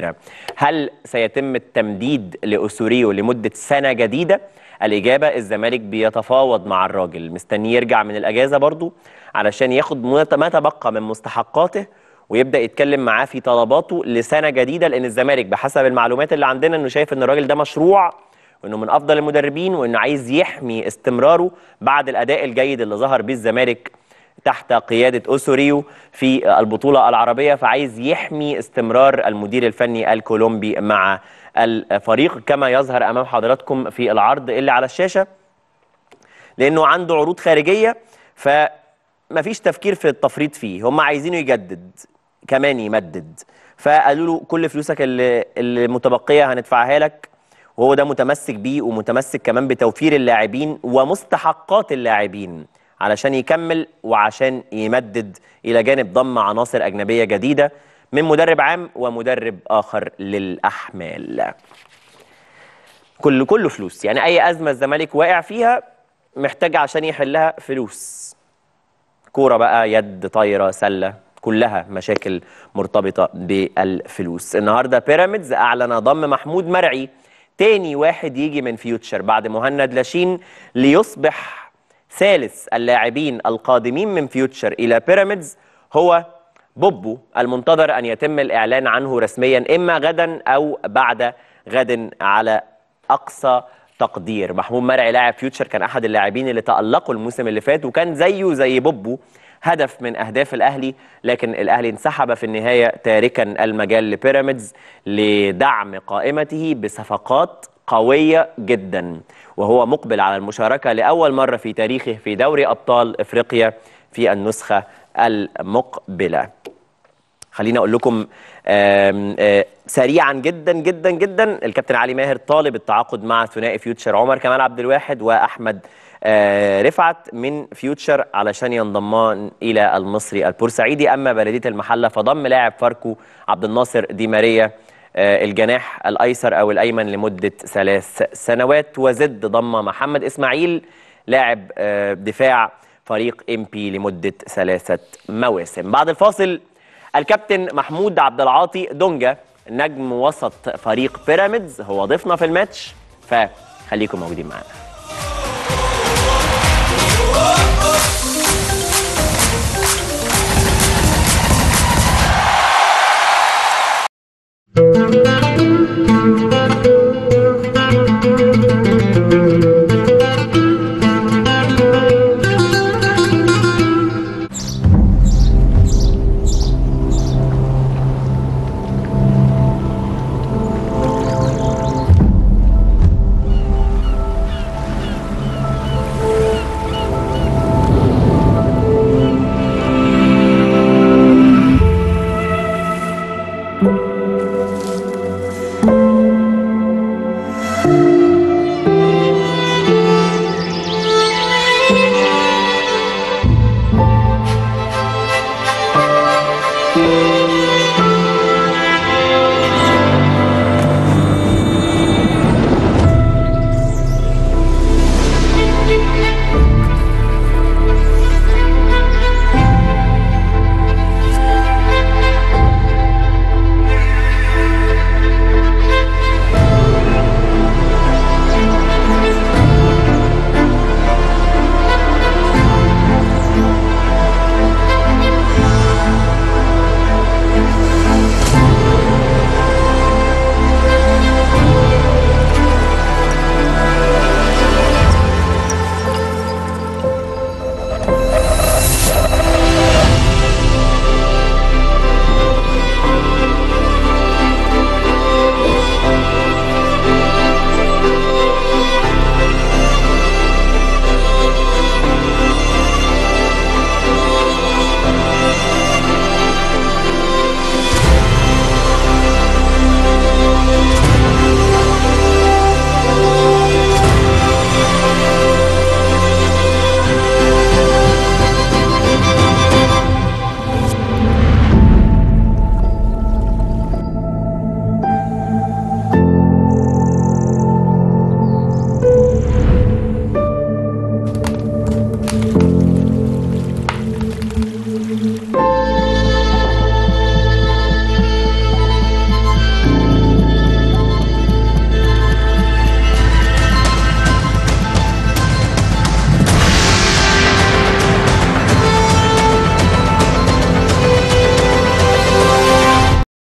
فيريرا هل سيتم التمديد لأسوريو لمدة سنة جديدة؟ الإجابة الزمالك بيتفاوض مع الراجل مستني يرجع من الأجازة برضو علشان ياخد ما تبقى من مستحقاته ويبدأ يتكلم معاه في طلباته لسنة جديدة لأن الزمالك بحسب المعلومات اللي عندنا إنه شايف إن الراجل ده مشروع وإنه من أفضل المدربين وإنه عايز يحمي استمراره بعد الأداء الجيد اللي ظهر بيه الزمالك تحت قيادة أوسوريو في البطولة العربية فعايز يحمي استمرار المدير الفني الكولومبي مع الفريق كما يظهر أمام حضراتكم في العرض اللي على الشاشة لأنه عنده عروض خارجية فمفيش تفكير في التفريط فيه. هم عايزينه يجدد كمان يمدد. فقالوا له كل فلوسك اللي, اللي متبقية هندفعها لك. وهو ده متمسك بيه ومتمسك كمان بتوفير اللاعبين ومستحقات اللاعبين. علشان يكمل وعشان يمدد إلى جانب ضم عناصر أجنبية جديدة من مدرب عام ومدرب آخر للأحمال. كل كله فلوس يعني أي أزمة الزمالك واقع فيها محتاج عشان يحلها فلوس. كورة بقى يد طايرة سلة كلها مشاكل مرتبطة بالفلوس. النهارده بيراميدز أعلن ضم محمود مرعي تاني واحد يجي من فيوتشر بعد مهند لاشين ليصبح ثالث اللاعبين القادمين من فيوتشر إلى بيراميدز هو بوبو المنتظر أن يتم الإعلان عنه رسميا إما غدا أو بعد غد على أقصى تقدير. محمود مرعي لاعب فيوتشر كان أحد اللاعبين اللي تألقوا الموسم اللي فات وكان زيه زي بوبو هدف من أهداف الأهلي لكن الأهلي انسحب في النهاية تاركا المجال لبيراميدز لدعم قائمته بصفقات قوية جدا. وهو مقبل على المشاركة لأول مرة في تاريخه في دوري أبطال إفريقيا في النسخة المقبلة. خليني أقول لكم آم سريعا جدا جدا جدا الكابتن علي ماهر طالب التعاقد مع ثنائي فيوتشر عمر كمال عبد الواحد وأحمد رفعت من فيوتشر علشان ينضمان إلى المصري البورسعيدي. أما بلدية المحلة فضم لاعب فاركو عبد الناصر دي ماريا الجناح الأيسر أو الأيمن لمدة ثلاث سنوات. وزد ضم محمد إسماعيل لاعب دفاع فريق إم بي لمدة ثلاثة مواسم. بعد الفاصل الكابتن محمود عبد العاطي دونجا نجم وسط فريق بيراميدز هو ضيفنا في الماتش فخليكم موجودين معانا